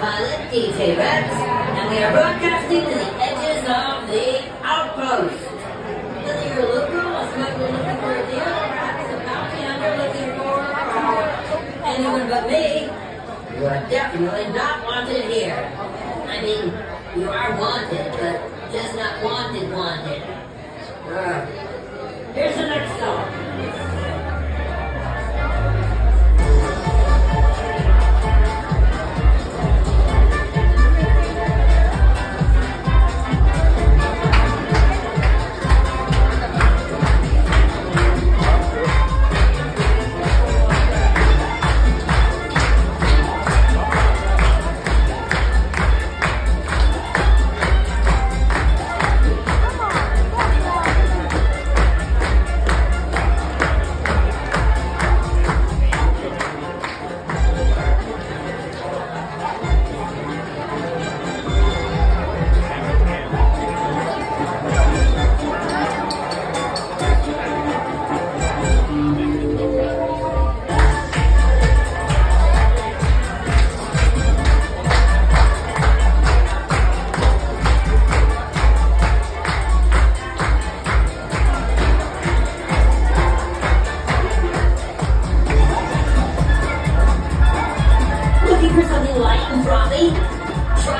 DJ Rex, and we are broadcasting to the edges of the outpost. Whether you're local, a smuggler looking for a deal, perhaps a bounty hunter looking for anyone but me, you are definitely not wanted here. I mean, you are wanted, but just not wanted wanted. Uh, for something light and frothy?